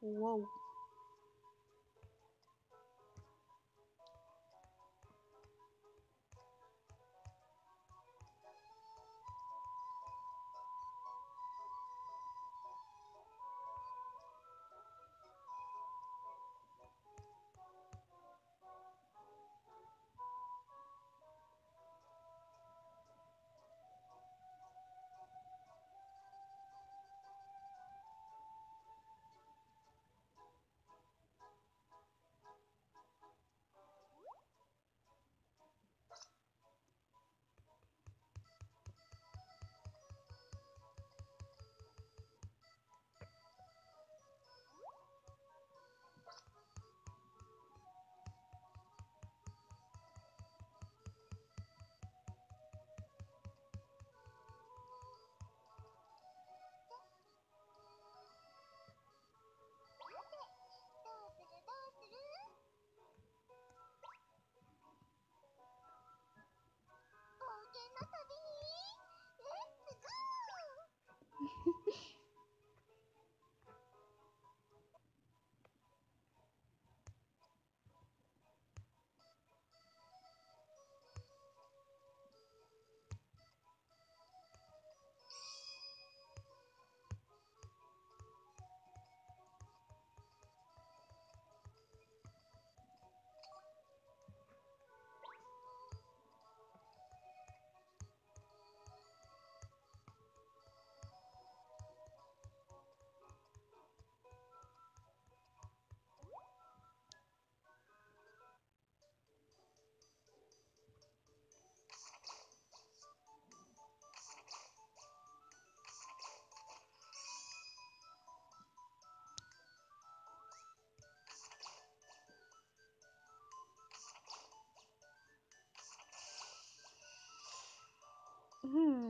哇哦！hmm